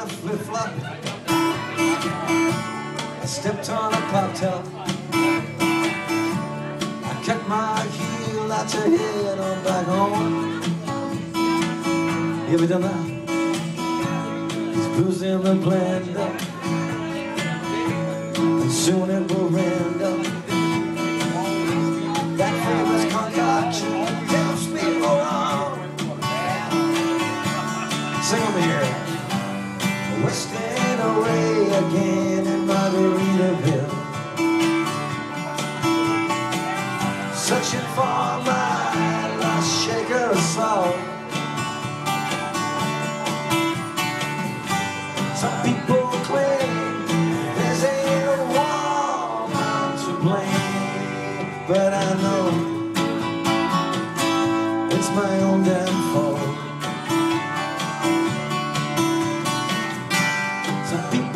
my flip-flop I stepped on a pop top. I cut my heel out to head on back home. You ever done that? He's booze in the blender. And soon it will end up That famous concoction helps me roll on. Sing me here searching for my lost shaker soul. Some people claim there's a woman to blame, but I know it's my own damn fault. Some people